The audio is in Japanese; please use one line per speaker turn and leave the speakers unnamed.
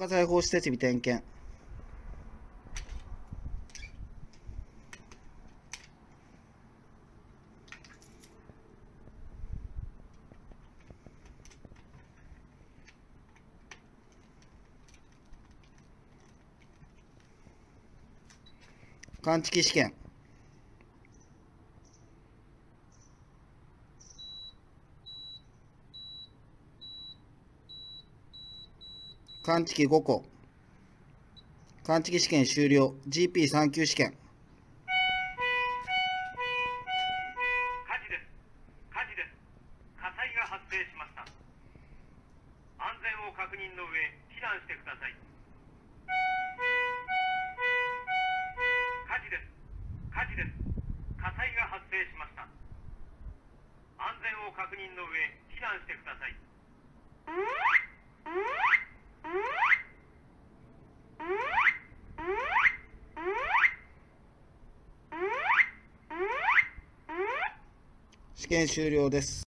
火災法設備点検。鑑識試験。鑑識5個。鑑識試験終了。GP3 級試験。
火事です。火事です。火災が発生しました。安全を確認の上、避難感知器5個感知器試験終了。GP3 級試験。火災が発生しました。安全を確認の上避難してください。
試験終了です。